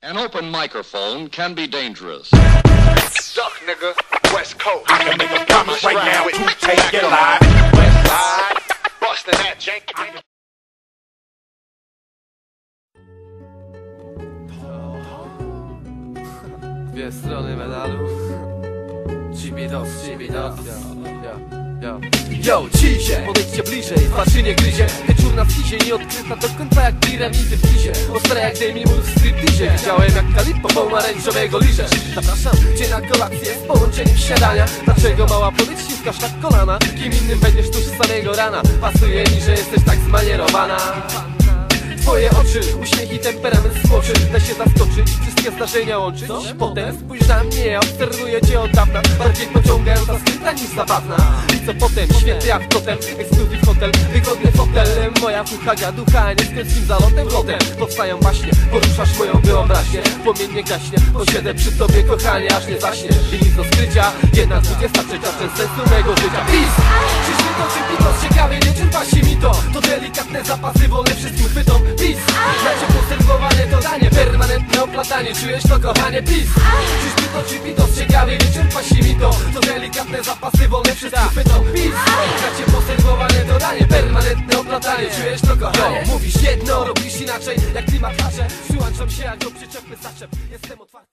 An open microphone can be dangerous. Duck, nigga. West Coast. I can make a promise right now. To take it live. West side. Bustin' that jank. Dwie strony medalu Cibidos, cibidos Yo, yo, yo cisie, podejdźcie bliżej, twarzy nie gryzie Wieczór na fizie, nieodkryta do końca jak piramidy w pisie Ostre jak Demi Moore w striptease Widziałem jak Kalipo pomarańczowego liże. Zapraszam cię na kolację z połączeniem śniadania. Dlaczego mała powiedz ściskasz tak kolana? Kim innym będziesz tuż z samego rana? Pasuje mi, że jesteś tak zmanierowana. Twoje oczy, uśmiech i temperament smoczy Da się zaskoczyć, wszystkie zdarzenia łączyć. Potem spójrz na mnie, ja obserwuję cię od dawna. Bardziej pociągająca skryta niż zabawna. I co potem, święty jak totem Ekskluzyw hotel, wygodny fotel Moja fucha gaducha, nie z kęskim zalotem lotem. Powstają baśnie, poruszasz moją wyobraźnię. Płomiennie gaśnie, posiedzę przy tobie kochanie Aż nie zaśniesz, i nic do skrycia Jedna dwudziesta trzecia, część sensu mego życia. Peace! Mi to, czy pito, ciekawie nie czerpa się mi to. To delikatne zapasy, wolę wszystkim chwytom. Peace! Znacie poserwowanie to danie Permanentne oplatanie, czujesz to kochanie? Peace! Czyż mi to, czy pito, ciekawie nie czerpa się mi to. To delikatne zapasy, wolę wszystkim chwytom. Peace! To danie Oplatanie, czujesz to kochanie? Mówisz jedno, robisz inaczej Jak klimat każe. Przyłączam się jak do przyczepy zaczep. Jestem otwarty